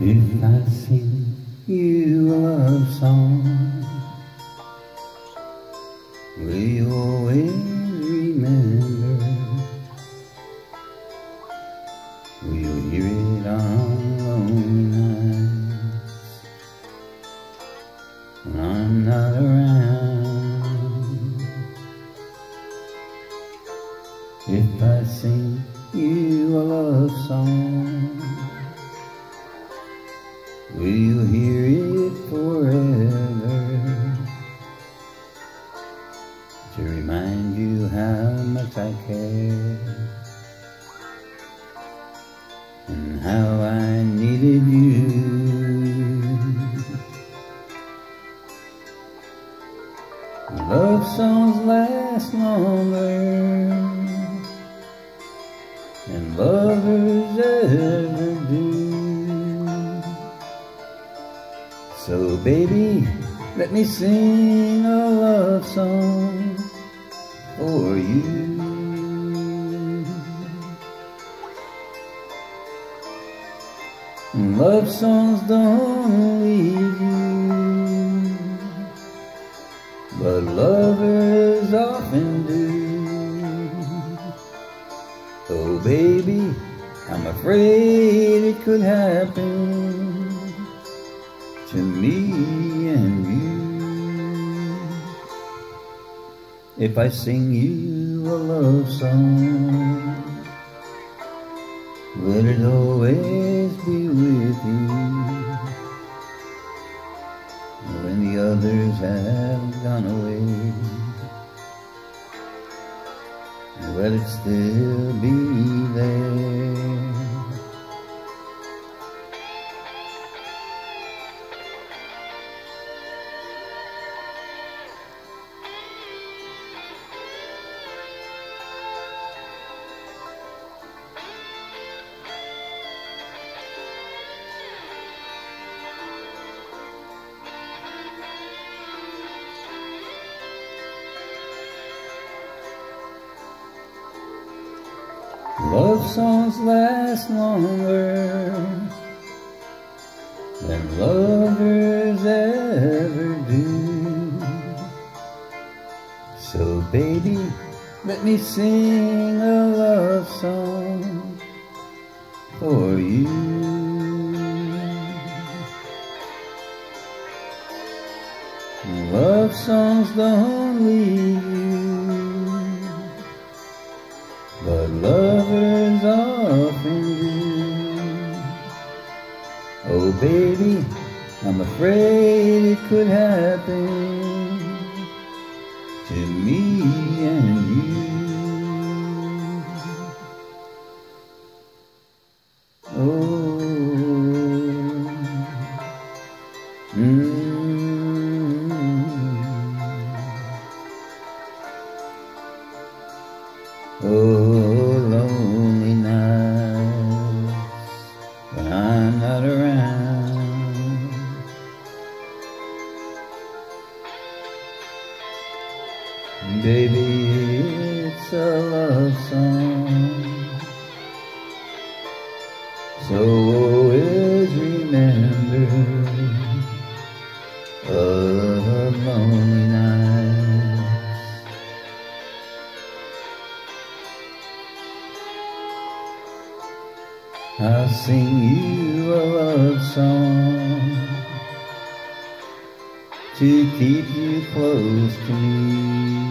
If mm-hmm. I sing you a love song, will you always remember? Will you hear it on lonely nights when I'm not around? If I sing you a love song, I care and how I needed you. Love songs last longer than lovers ever do. So baby, let me sing a love song for you. Mm-hmm. Love songs don't leave you, but lovers often do. Oh baby, I'm afraid it could happen to me and you if I sing you a love song. Will it always Mm-hmm. when the others have gone away? Will it still be Love songs last longer than lovers ever do. So baby, let me sing a love song for you. Love songs don't leave Oh baby, I'm afraid it could happen to me and you. Oh. Mm. Baby, it's a love song. So always remember of lonely nights. I'll sing you a love song to keep you close to me.